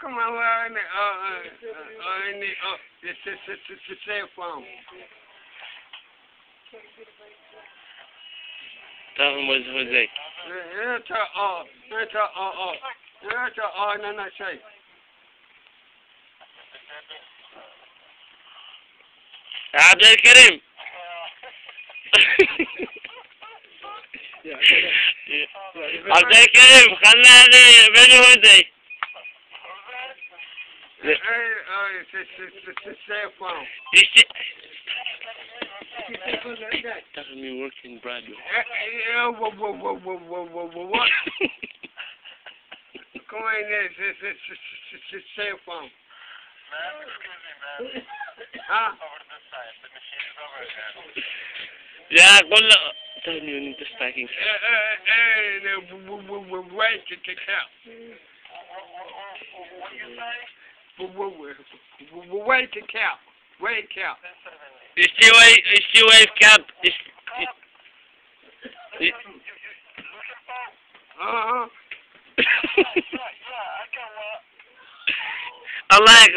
I mean, uh, uh, uh, in the, uh, it's, it's, it's, it's the cell phone. Tell him what's Jose. Yeah, it's a, uh, it's a, uh, uh, it's a, uh, no, no, say. عبد الكريم عبد الكريم خلنا هذه بيني وانتي C'est un, c'est safe working, Brad. Come on in, c'est safe phone. Man, excuse me, ma'am. Huh? Over this side, the machine is over there. Yeah, go look. Tell me you need this packing. Hey, wait to take out. What you say? wait to cap. Wait cap. It's still a it's still a cap. Uh huh. I like